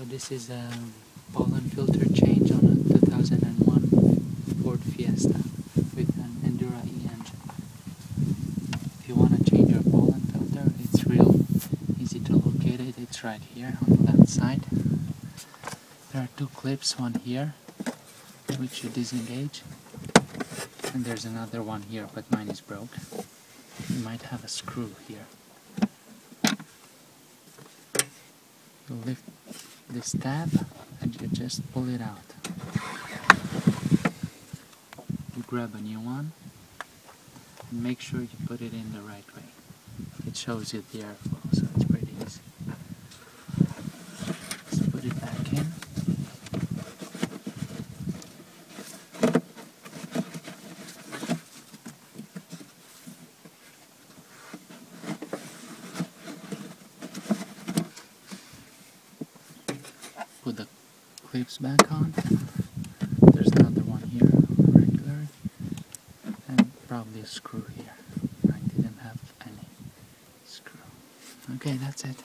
So this is a pollen filter change on a 2001 Ford Fiesta with an Endura E engine. If you want to change your pollen filter, it's real easy to locate it. It's right here on the left side. There are two clips, one here, which you disengage, and there's another one here, but mine is broke. You might have a screw here. You lift this tab and you just pull it out. You grab a new one and make sure you put it in the right way. It shows you the airflow, so it's pretty easy. Just put it back in. Put the clips back on. There's another one here, regular, and probably a screw here. I didn't have any screw. Okay, that's it.